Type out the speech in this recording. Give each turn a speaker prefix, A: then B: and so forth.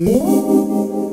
A: 呜。